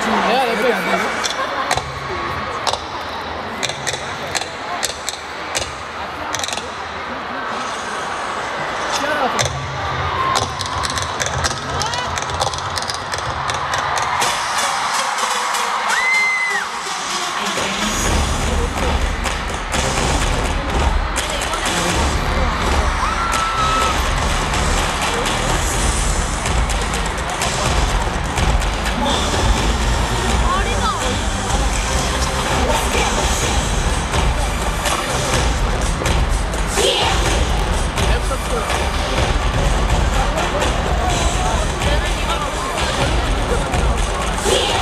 注意，等下 Yeah!